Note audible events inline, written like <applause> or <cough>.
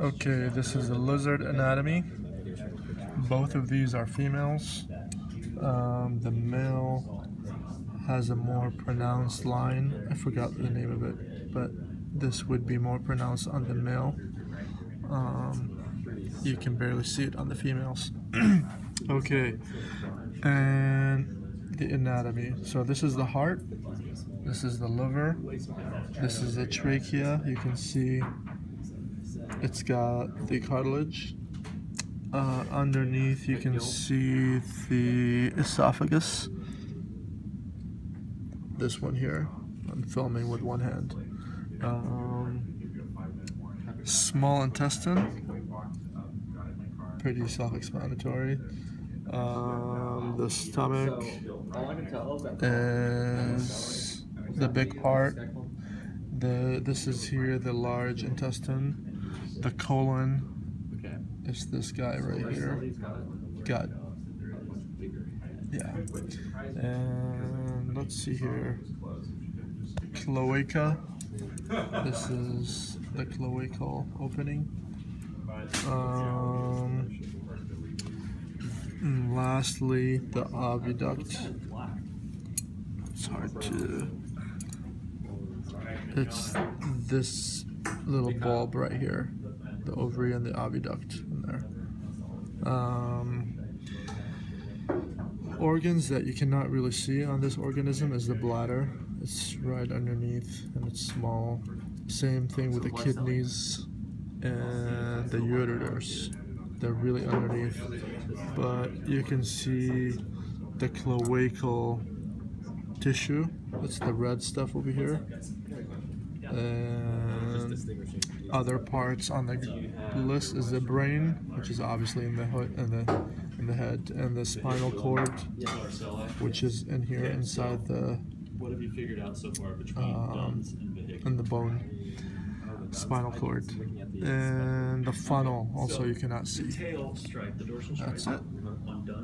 Okay, this is the lizard anatomy. Both of these are females. Um, the male has a more pronounced line. I forgot the name of it, but this would be more pronounced on the male. Um, you can barely see it on the females. <clears throat> okay, and the anatomy. So this is the heart. This is the liver. This is the trachea. You can see it's got the cartilage. Uh, underneath, you can see the esophagus. This one here. I'm filming with one hand. Um, small intestine. Pretty self-explanatory. Um, the stomach is the big part. The this is here the large intestine. The colon is this guy right here. Gut. Yeah. And let's see here. Cloaca. <laughs> This is the cloacal opening. Um, and lastly, the oviduct. It's hard to. It's this little bulb right here, the ovary and the oviduct in there. Um, organs that you cannot really see on this organism is the bladder. It's right underneath and it's small. Same thing with the kidneys and the ureters. They're really underneath. But you can see the cloacal tissue. That's the red stuff over here. And other parts on the list is the brain, which is obviously in the hood in the in the head, and the spinal cord, which is in here inside the What have you figured out so far between um, and the bone, spinal cord, and the funnel. Also, you cannot see. That's it.